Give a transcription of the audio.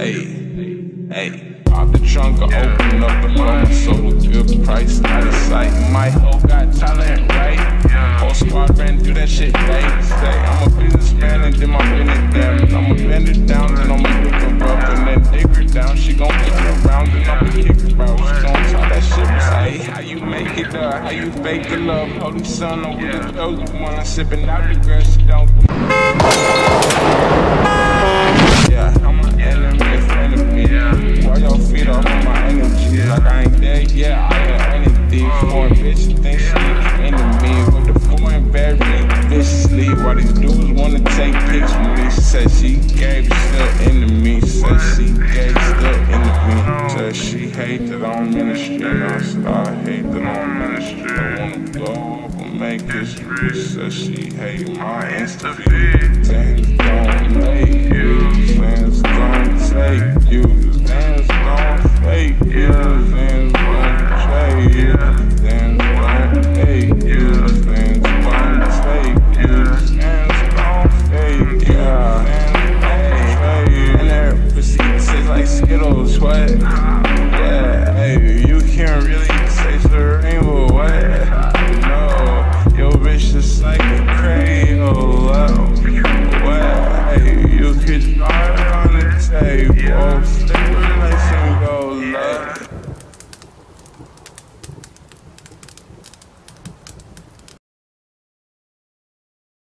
Hey, hey. Pop the trunk, I open up the phone, so a good price, out of sight. My hoe got talent, right? Whole squad ran through that shit, they say I'm a businessman and then my business down. I'ma bend it down, then I'ma pick her up and then dig her down. She gon' kick around, then I'ma kick her out. She gon' talk that shit, say how you make it up, how you fake the love. Holy son over the pills, when I'm sipping out the grass, she don't. bitch thinks she's with the foreign viciously. While these dudes wanna take pics with me, she said she gave still into me. Said she gave still into me. Said she hate that I'm ministry. I said I hate that I'm ministry. I wanna blow up and make history. Said she hate my insta feed. Things don't make you. Things don't take you. way.